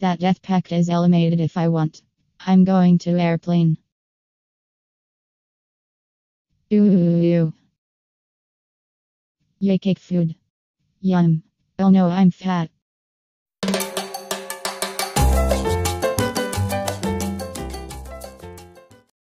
That death pact is eliminated if I want. I'm going to airplane. Ooh. Yay cake food. Yum. Oh no, I'm fat.